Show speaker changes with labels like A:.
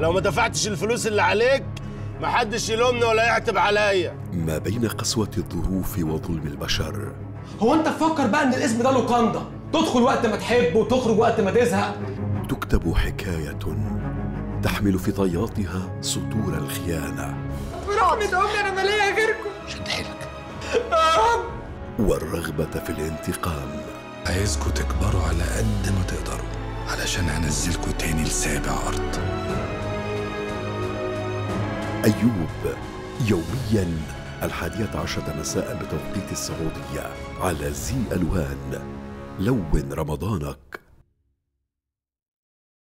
A: لو ما دفعتش الفلوس اللي عليك محدش يلومني ولا يعتب عليا.
B: ما بين قسوة الظروف وظلم البشر.
C: هو انت تفكر بقى ان الاسم ده لوكاندا؟ تدخل وقت ما تحب وتخرج وقت ما تزهق.
B: تكتب حكاية تحمل في طياتها سطور الخيانة.
C: برحمة امي أنا مالية غيركم.
D: شد حيلك.
B: والرغبة في الانتقام.
D: عايزكوا تكبروا على قد ما تقدروا علشان هنزلكوا تاني لسابع أرض.
B: أيوب يوميا الحادية عشرة مساء بتوقيت السعودية على زي ألوان. لون رمضانك.